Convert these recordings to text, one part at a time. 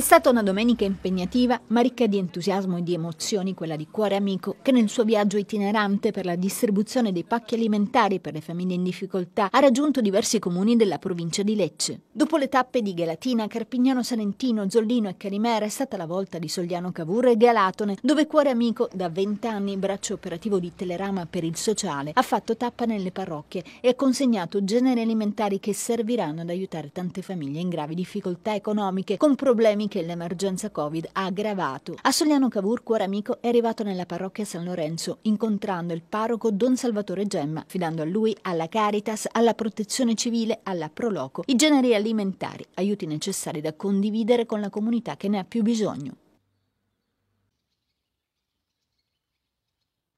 È stata una domenica impegnativa, ma ricca di entusiasmo e di emozioni, quella di Cuore Amico, che nel suo viaggio itinerante per la distribuzione dei pacchi alimentari per le famiglie in difficoltà ha raggiunto diversi comuni della provincia di Lecce. Dopo le tappe di Galatina, Carpignano Salentino, Zollino e Carimera è stata la volta di Sogliano Cavour e Galatone, dove Cuore Amico, da vent'anni braccio operativo di Telerama per il sociale, ha fatto tappa nelle parrocchie e ha consegnato generi alimentari che serviranno ad aiutare tante famiglie in gravi difficoltà economiche, con problemi che l'emergenza Covid ha aggravato. A Soliano Cavour, cuore amico, è arrivato nella parrocchia San Lorenzo, incontrando il parroco Don Salvatore Gemma, fidando a lui, alla Caritas, alla Protezione Civile, alla Proloco, i generi alimentari, aiuti necessari da condividere con la comunità che ne ha più bisogno.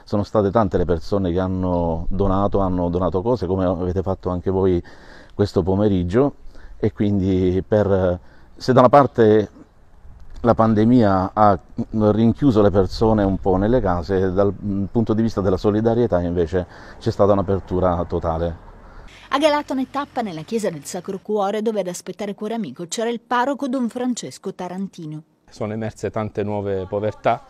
Sono state tante le persone che hanno donato, hanno donato cose come avete fatto anche voi questo pomeriggio e quindi per, se da una parte la pandemia ha rinchiuso le persone un po' nelle case, dal punto di vista della solidarietà invece c'è stata un'apertura totale. A Galatone tappa nella chiesa del Sacro Cuore dove ad aspettare cuore amico c'era il parroco Don Francesco Tarantino. Sono emerse tante nuove povertà,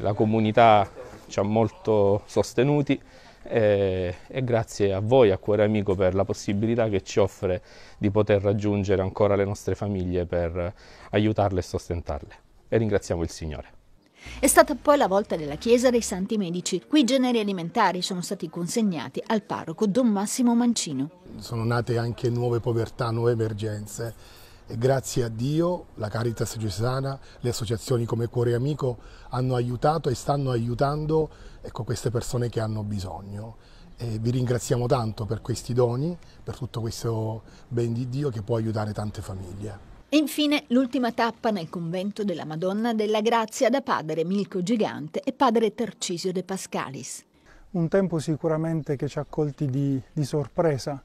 la comunità ci ha molto sostenuti e, e, grazie a voi, a Cuore Amico, per la possibilità che ci offre di poter raggiungere ancora le nostre famiglie per aiutarle e sostentarle. E ringraziamo il Signore. È stata poi la volta della Chiesa dei Santi Medici, cui i generi alimentari sono stati consegnati al parroco Don Massimo Mancino. Sono nate anche nuove povertà, nuove emergenze e grazie a Dio la Caritas Gesana, le associazioni come Cuore Amico hanno aiutato e stanno aiutando ecco, queste persone che hanno bisogno. E vi ringraziamo tanto per questi doni, per tutto questo ben di Dio che può aiutare tante famiglie. E infine l'ultima tappa nel convento della Madonna della Grazia da padre Milco Gigante e padre Tarcisio De Pascalis. Un tempo sicuramente che ci ha accolti di, di sorpresa,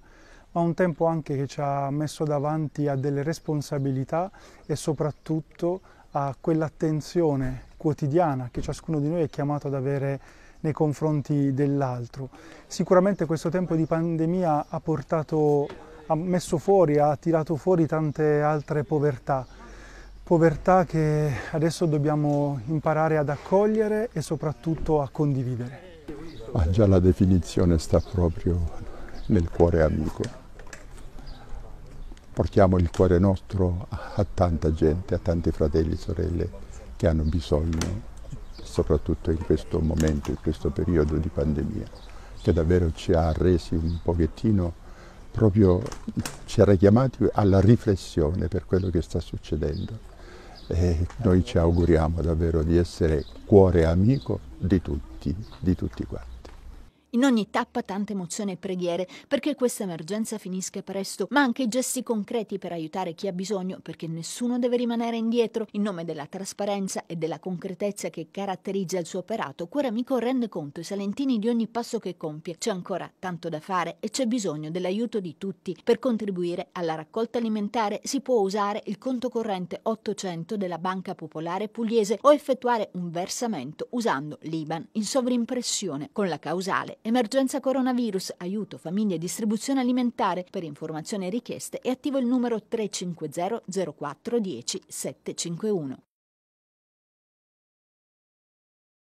ma un tempo anche che ci ha messo davanti a delle responsabilità e soprattutto a quell'attenzione quotidiana che ciascuno di noi è chiamato ad avere nei confronti dell'altro. Sicuramente questo tempo di pandemia ha portato, ha messo fuori, ha tirato fuori tante altre povertà, povertà che adesso dobbiamo imparare ad accogliere e soprattutto a condividere. Ma già la definizione sta proprio nel cuore amico. Portiamo il cuore nostro a tanta gente, a tanti fratelli e sorelle che hanno bisogno, soprattutto in questo momento, in questo periodo di pandemia, che davvero ci ha resi un pochettino, proprio ci ha richiamati alla riflessione per quello che sta succedendo. E noi ci auguriamo davvero di essere cuore amico di tutti, di tutti quanti. In ogni tappa tante emozioni e preghiere perché questa emergenza finisca presto, ma anche gesti concreti per aiutare chi ha bisogno perché nessuno deve rimanere indietro. In nome della trasparenza e della concretezza che caratterizza il suo operato, Cuore Amico rende conto ai salentini di ogni passo che compie. C'è ancora tanto da fare e c'è bisogno dell'aiuto di tutti. Per contribuire alla raccolta alimentare si può usare il conto corrente 800 della Banca Popolare Pugliese o effettuare un versamento usando l'IBAN in sovrimpressione con la causale Emergenza coronavirus, aiuto, famiglie e distribuzione alimentare. Per informazioni e richieste è attivo il numero 350 04 10 751.